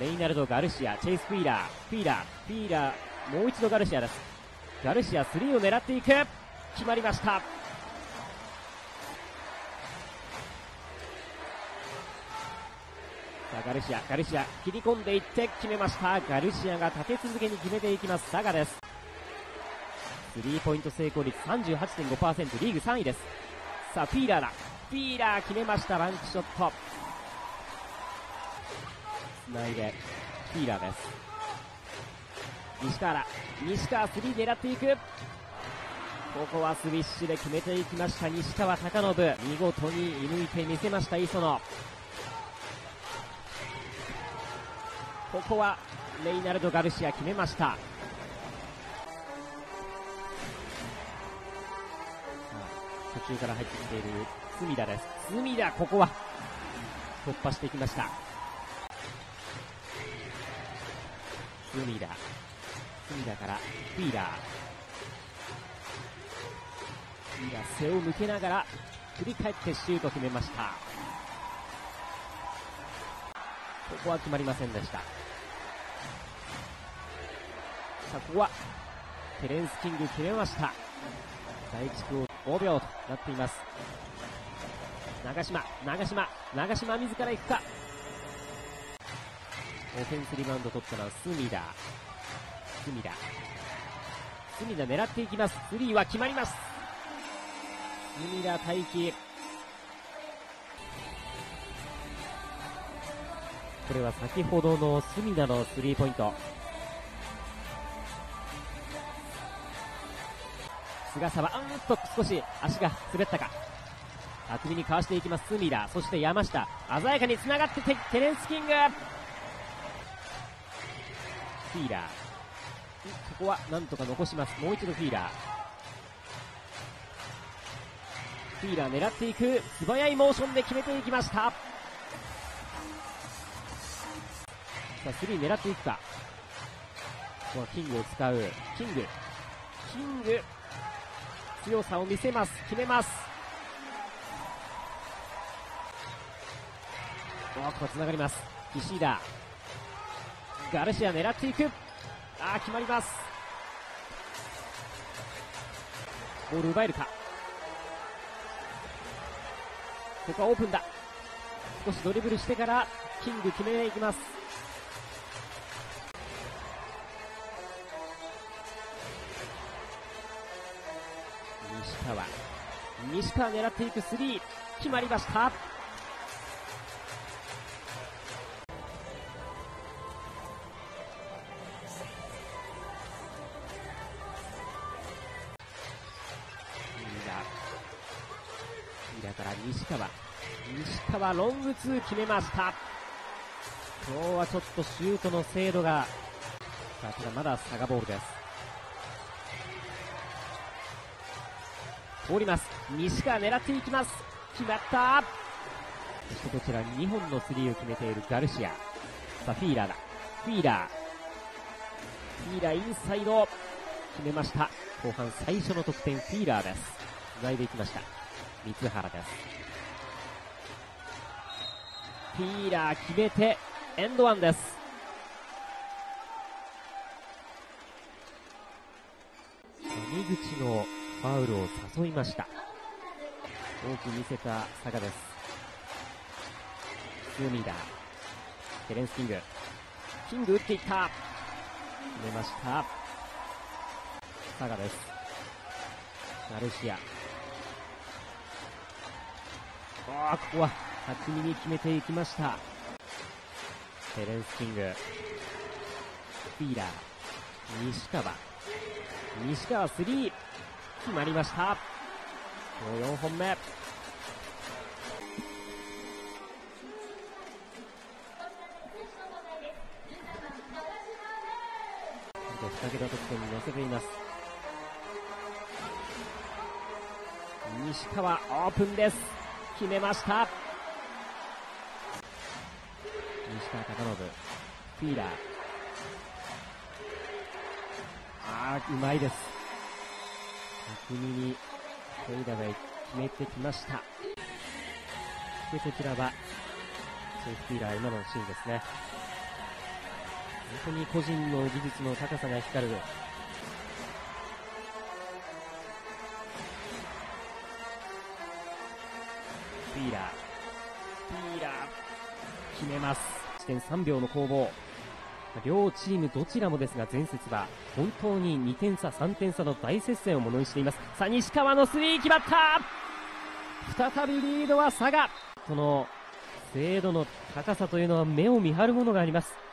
レイナルド・ガルシア、チェイス・フィーラー、フィーラー、フィーラー、もう一度ガルシアです。ガルシア3を狙っていく。決まりました。さあガルシア、ガルシア、切り込んでいって決めました。ガルシアが立て続けに決めていきます。サガです。スリーポイント成功率38.5%、リーグ3位です。さあ、フィーラーだ。フィーラー決めました、ランクショット。つないで、フィーラーです。西川。西川3狙っていく。ここはスウィッシュで決めていきました西川貴信。見事に射抜いてみせました、磯野。ここはレイナルド・ガルシア決めました途中から入ってきている隅田です隅田ここは突破していきました隅田隅田からフィーラーフィーラー背を向けながら振り返ってシュート決めましたここは決まりませんでしたさあ、ここは、テレンス・キング決めました。第1クォ5秒となっています。長島、長島、長島自ら行くか。オフェンスリバウンド取ったのはスミダ。スミダ。狙っていきます。スリーは決まります。スミダ待機。これは先ほどの隅田のスリーポイント。菅沢、うんと少し足が滑ったか。巧みにかわしていきます、スミラ。そして山下。鮮やかに繋がってテテレンスキングフィーラー。ここはなんとか残します。もう一度フィーラー。フィーラー狙っていく。素早いモーションで決めていきました。さあ、スリー狙っていくか。ここはキングを使う。キング。キング。強さを見せます決めますおここつながります石田ガルシア狙っていく。ああ決まります。ボール奪えるか。ここはオープンだ。少しドリブルしてからキング決めていきます。西川。西川狙っていくスリー。決まりました。だから西川。西川ロングツー決めました。今日はちょっとシュートの精度がさあただまだサガボールです。通ります。西川狙っていきます。決まった。そしてこちら2本のスリーを決めているガルシア。さあフィーラーだ。フィーラー。フィーラーインサイド。決めました。後半最初の得点フィーラーです。繋いでいきました。三原です。フィーラー決めてエンドワンです。谷口のファウルを誘いました。多く見せた坂です。スーミーダーテレンス・キング。キング打っていった。決めました。佐賀です。ガルシア。ここは巧みに決めていきました。テレンス・キング。フィーラー。西川。西川3決まりました。今日4本目。2桁得点に乗せています。西川オープンです。決めました西川貴信フィーラーああうまいです巧みにフェイダが決めてきました。で、こちらは、セーフティーラー今のシーンですね本。当に個人の技術の高さが光る。ピーラー。ピーラー。決めます。1.3秒の攻防。両チームどちらもですが前節は本当に2点差、3点差の大接戦をものにしています。さあ、西川のスリー決まった再びリードは佐賀。この精度の高さというのは目を見張るものがあります。